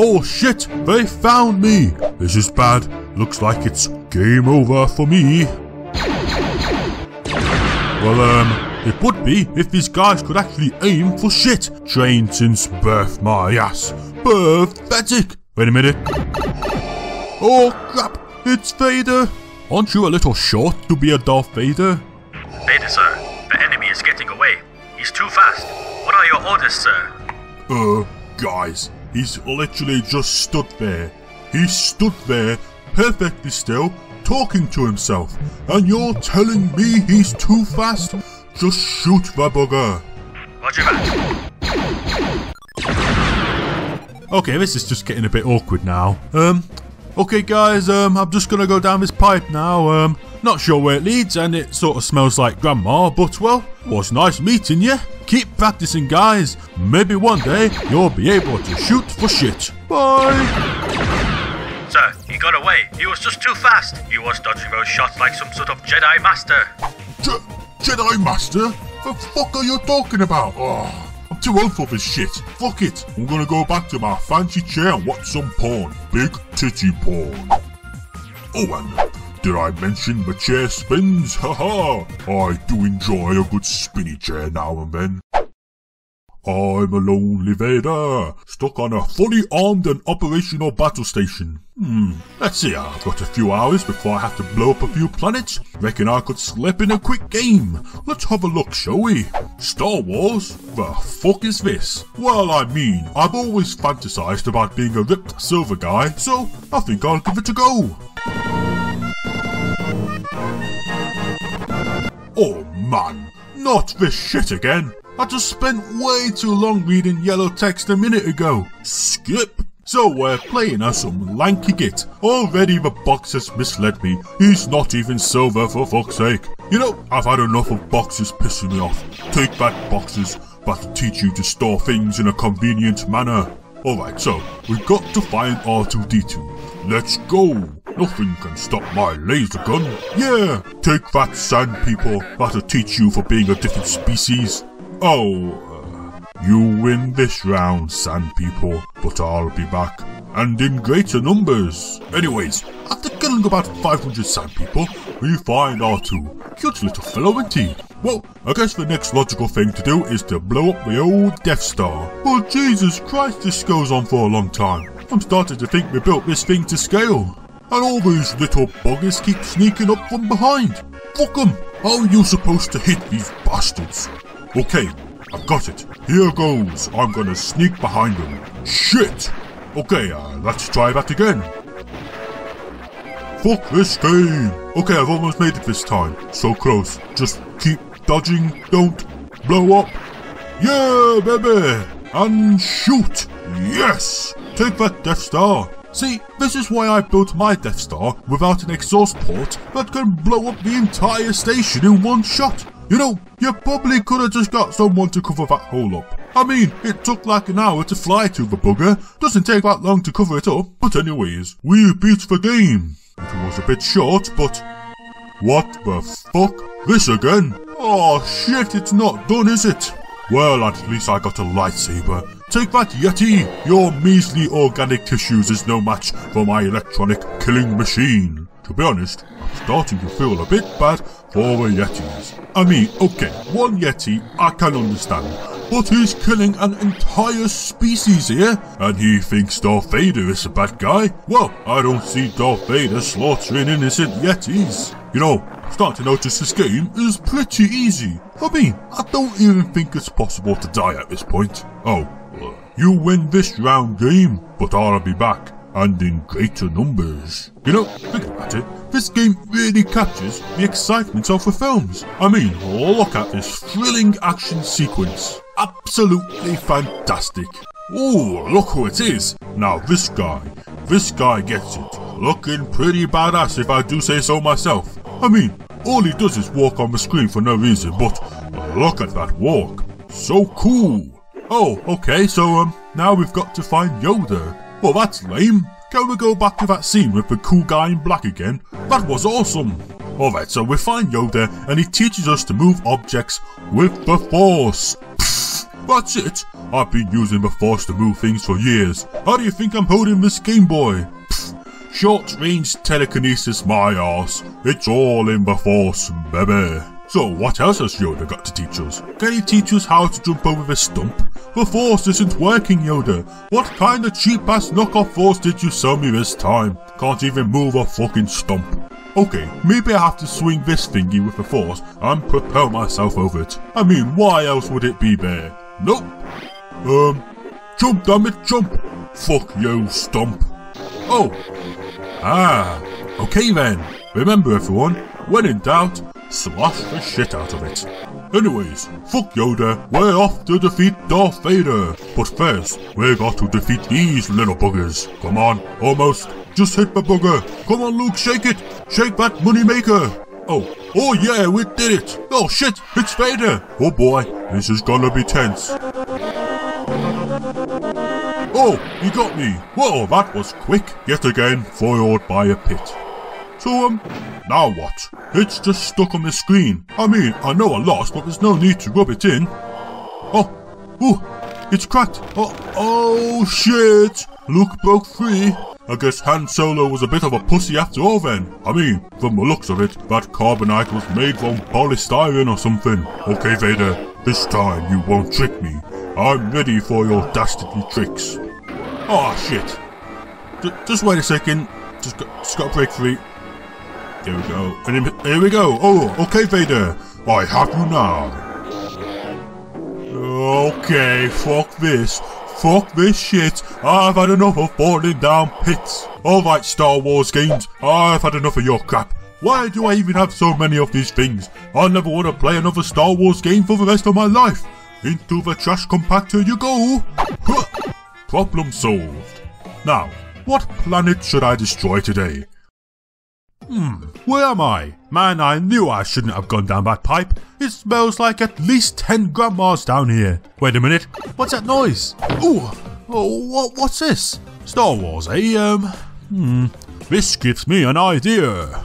Oh shit, they found me. This is bad. Looks like it's game over for me. Well, um, it would be if these guys could actually aim for shit. Trained since birth, my ass. Pathetic. Wait a minute. Oh crap, it's Vader. Aren't you a little short to be a Darth Vader? Vader, sir. The enemy is getting away. He's too fast. What are your orders, sir? Uh, guys, he's literally just stood there. He stood there, perfectly still, talking to himself. And you're telling me he's too fast? Just shoot the bugger. Roger that. Okay, this is just getting a bit awkward now. Um, okay guys, um, I'm just gonna go down this pipe now. Um, not sure where it leads and it sort of smells like grandma, but well, was nice meeting you. Keep practicing guys. Maybe one day you'll be able to shoot for shit. Bye. Sir, he got away. He was just too fast. He was dodging those shots like some sort of Jedi Master. Je- Jedi Master? The fuck are you talking about? Oh, Too old for this shit. Fuck it. I'm gonna go back to my fancy chair and watch some porn. Big titty porn. Oh, and did I mention the chair spins? Haha. I do enjoy a good spinny chair now and then. I'm a lonely Vader, stuck on a fully armed and operational battle station. Hmm, let's see, I've got a few hours before I have to blow up a few planets. Reckon I could slip in a quick game. Let's have a look, shall we? Star Wars? The fuck is this? Well, I mean, I've always fantasized about being a ripped silver guy, so I think I'll give it a go. Oh man, not this shit again. I just spent way too long reading yellow text a minute ago. Skip. So we're playing as some lanky git. Already the box has misled me. He's not even silver for fuck's sake. You know, I've had enough of boxes pissing me off. Take back boxes, but teach you to store things in a convenient manner. Alright, so we've got to find R2D2. Let's go. Nothing can stop my laser gun. Yeah, take that sand people. That'll teach you for being a different species. Oh, uh, you win this round, sand people, but I'll be back. And in greater numbers. Anyways, after killing about 500 sand people, we find R2. Cute little fellow, isn't he? Well, I guess the next logical thing to do is to blow up the old Death Star. Well, Jesus Christ, this goes on for a long time. I'm starting to think we built this thing to scale. And all these little buggers keep sneaking up from behind. Fuck 'em! How are you supposed to hit these bastards? Okay, I've got it. Here goes. I'm gonna sneak behind them. Shit! Okay, uh, let's try that again. Fuck this game. Okay, I've almost made it this time. So close. Just keep dodging. Don't blow up. Yeah, baby! And shoot! Yes! Take that Death Star. See, this is why I built my Death Star without an exhaust port that can blow up the entire station in one shot. You know, you probably could have just got someone to cover that hole up. I mean, it took like an hour to fly to the bugger. Doesn't take that long to cover it up. But anyways, we beat the game. It was a bit short, but... What the fuck? This again? Oh shit, it's not done, is it? Well, at least I got a lightsaber. Take that, Yeti! Your measly organic tissues is no match for my electronic killing machine. To be honest, I'm starting to feel a bit bad the Yetis. I mean, okay, one Yeti I can understand, but he's killing an entire species here, and he thinks Darth Vader is a bad guy? Well, I don't see Darth Vader slaughtering innocent Yetis. You know, starting to notice this game is pretty easy. I mean, I don't even think it's possible to die at this point. Oh, you win this round game, but I'll be back, and in greater numbers. You know, think about it, this game really captures the excitement of the films. I mean, look at this thrilling action sequence. Absolutely fantastic. Oh, look who it is. Now this guy, this guy gets it. Looking pretty badass if I do say so myself. I mean, all he does is walk on the screen for no reason, but look at that walk. So cool. Oh, okay, so um, now we've got to find Yoda. Well, that's lame. Can we go back to that scene with the cool guy in black again? That was awesome. Alright, so we find Yoda and he teaches us to move objects with the Force. Pfft, that's it. I've been using the Force to move things for years. How do you think I'm holding this Game Boy? Short range telekinesis, my ass. It's all in the Force, baby. So, what else has Yoda got to teach us? Can he teach us how to jump over the stump? The Force isn't working, Yoda. What kind of cheap ass knockoff Force did you sell me this time? Can't even move a fucking stump. Okay, maybe I have to swing this thingy with the Force and propel myself over it. I mean, why else would it be there? Nope. Um, jump, damn it, jump. Fuck you, stump. Oh. Ah. Okay then. Remember everyone, when in doubt, Slash the shit out of it. Anyways, fuck Yoda, we're off to defeat Darth Vader. But first, we got to defeat these little buggers. Come on, almost. Just hit the bugger. Come on, Luke, shake it. Shake that money maker. Oh, oh yeah, we did it. Oh shit, it's Vader. Oh boy, this is gonna be tense. Oh, he got me. Whoa, that was quick. Yet again, foiled by a pit. So, um, now what? It's just stuck on the screen. I mean, I know I lost, but there's no need to rub it in. Oh, ooh, it's cracked. Oh, oh shit! Luke broke free. I guess Han Solo was a bit of a pussy after all then. I mean, from the looks of it, that carbonite was made from polystyrene or something. Okay, Vader, this time you won't trick me. I'm ready for your dastardly tricks. Oh shit. D just wait a second. Just got, just got to break free. There we go. And here we go. Oh, okay, Vader. I have you now. Okay, fuck this. Fuck this shit. I've had enough of falling down pits. Alright, Star Wars games. I've had enough of your crap. Why do I even have so many of these things? I never want to play another Star Wars game for the rest of my life. Into the trash compactor you go. Problem solved. Now, what planet should I destroy today? Hmm, where am I? Man, I knew I shouldn't have gone down that pipe. It smells like at least 10 grandmas down here. Wait a minute, what's that noise? Ooh, oh, what, what's this? Star Wars, eh? Um, hmm, this gives me an idea.